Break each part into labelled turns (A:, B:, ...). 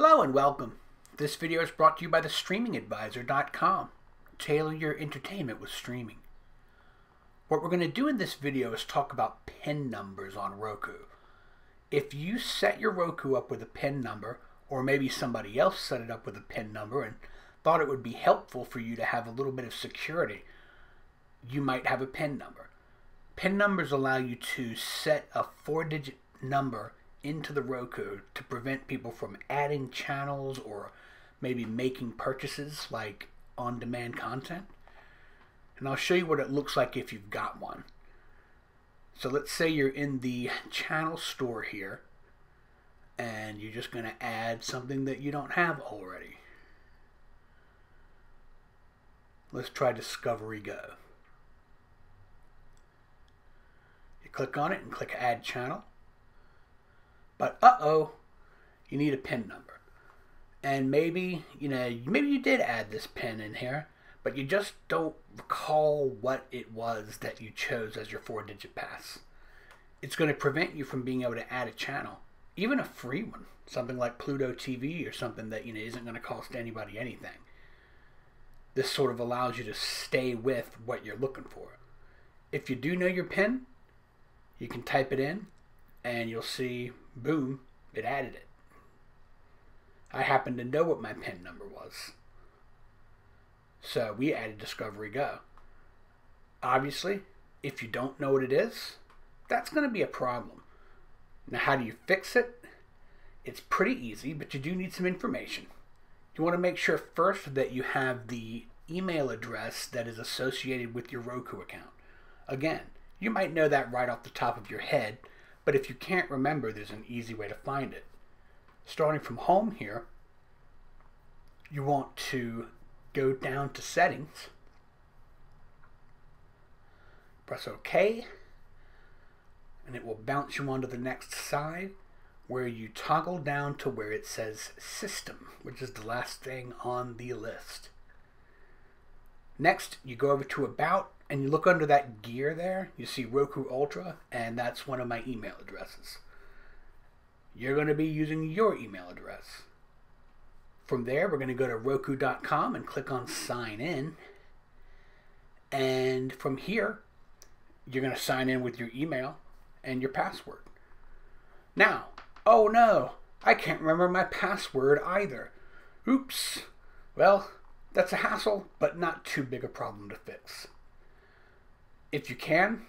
A: Hello and welcome. This video is brought to you by the StreamingAdvisor.com. Tailor your entertainment with streaming. What we're going to do in this video is talk about PIN numbers on Roku. If you set your Roku up with a PIN number, or maybe somebody else set it up with a PIN number and thought it would be helpful for you to have a little bit of security, you might have a PIN number. PIN numbers allow you to set a four digit number into the Roku to prevent people from adding channels or maybe making purchases like on demand content. And I'll show you what it looks like if you've got one. So let's say you're in the channel store here and you're just going to add something that you don't have already. Let's try Discovery Go. You click on it and click Add Channel. But uh-oh, you need a PIN number. And maybe, you know, maybe you did add this PIN in here, but you just don't recall what it was that you chose as your four-digit pass. It's going to prevent you from being able to add a channel, even a free one, something like Pluto TV or something that, you know, isn't going to cost anybody anything. This sort of allows you to stay with what you're looking for. If you do know your PIN, you can type it in and you'll see, boom, it added it. I happen to know what my PIN number was. So we added Discovery Go. Obviously, if you don't know what it is, that's going to be a problem. Now, how do you fix it? It's pretty easy, but you do need some information. You want to make sure first that you have the email address that is associated with your Roku account. Again, you might know that right off the top of your head, but if you can't remember, there's an easy way to find it. Starting from home here, you want to go down to settings, press OK, and it will bounce you onto the next side where you toggle down to where it says system, which is the last thing on the list. Next, you go over to about and you look under that gear there, you see Roku Ultra, and that's one of my email addresses. You're going to be using your email address. From there, we're going to go to Roku.com and click on Sign In. And from here, you're going to sign in with your email and your password. Now, oh no, I can't remember my password either. Oops. Well, that's a hassle, but not too big a problem to fix if you can,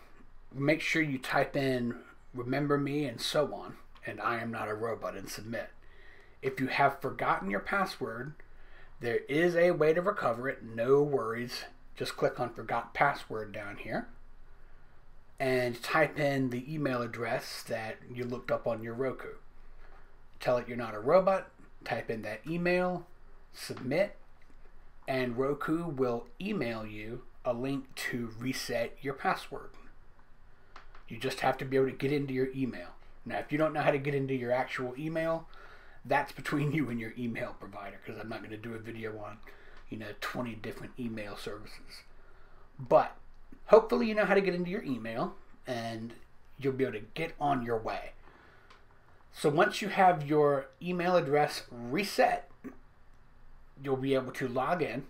A: make sure you type in remember me and so on, and I am not a robot and submit. If you have forgotten your password, there is a way to recover it, no worries. Just click on forgot password down here and type in the email address that you looked up on your Roku. Tell it you're not a robot, type in that email, submit, and Roku will email you a link to reset your password. You just have to be able to get into your email. Now, if you don't know how to get into your actual email, that's between you and your email provider because I'm not going to do a video on, you know, 20 different email services. But hopefully you know how to get into your email and you'll be able to get on your way. So once you have your email address reset, you'll be able to log in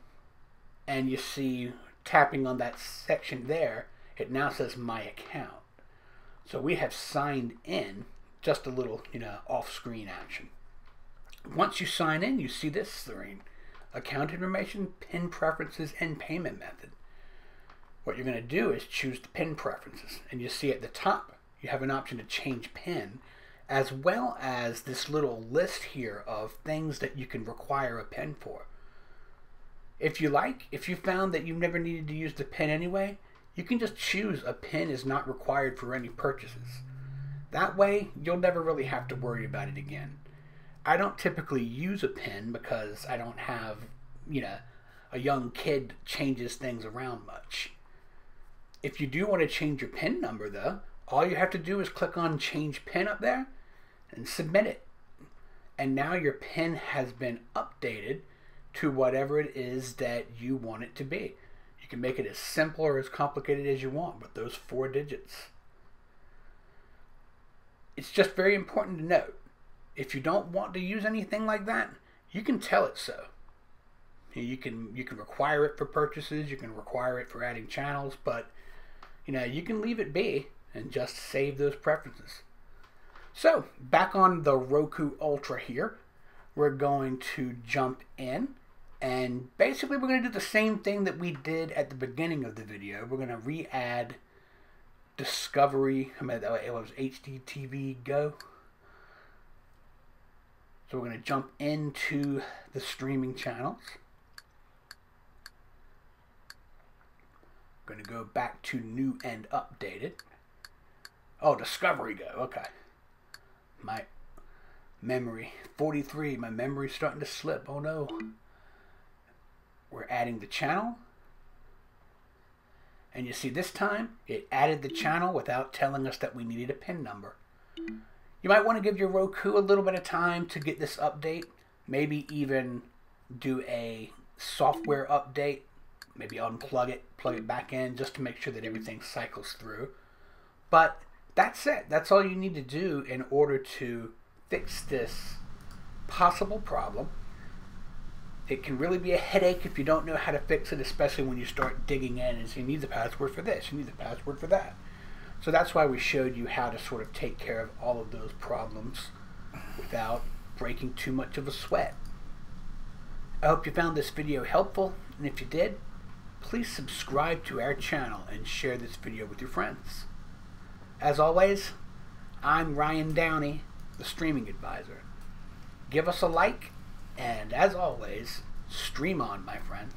A: and you see tapping on that section there, it now says my account. So we have signed in, just a little, you know, off-screen action. Once you sign in, you see this screen, account information, PIN preferences, and payment method. What you're going to do is choose the PIN preferences, and you see at the top, you have an option to change PIN, as well as this little list here of things that you can require a PIN for. If you like, if you found that you never needed to use the pin anyway, you can just choose a pin is not required for any purchases. That way, you'll never really have to worry about it again. I don't typically use a pin because I don't have, you know, a young kid changes things around much. If you do want to change your pin number though, all you have to do is click on change pin up there and submit it. And now your pin has been updated to whatever it is that you want it to be. You can make it as simple or as complicated as you want, but those four digits. It's just very important to note if you don't want to use anything like that, you can tell it so. You can you can require it for purchases, you can require it for adding channels, but you know, you can leave it be and just save those preferences. So, back on the Roku Ultra here, we're going to jump in and basically we're going to do the same thing that we did at the beginning of the video. We're going to re-add Discovery, I mean, it was HGTV Go. So we're going to jump into the streaming channels. Going to go back to new and updated. Oh, Discovery Go. Okay. My memory 43. My memory's starting to slip. Oh no. We're adding the channel. And you see this time it added the channel without telling us that we needed a pin number. You might want to give your Roku a little bit of time to get this update. Maybe even do a software update maybe unplug it, plug it back in just to make sure that everything cycles through. But that's it. That's all you need to do in order to fix this possible problem. It can really be a headache if you don't know how to fix it, especially when you start digging in and say, you need the password for this, you need the password for that. So that's why we showed you how to sort of take care of all of those problems without breaking too much of a sweat. I hope you found this video helpful, and if you did, please subscribe to our channel and share this video with your friends. As always, I'm Ryan Downey, the Streaming Advisor. Give us a like, and as always, stream on, my friends.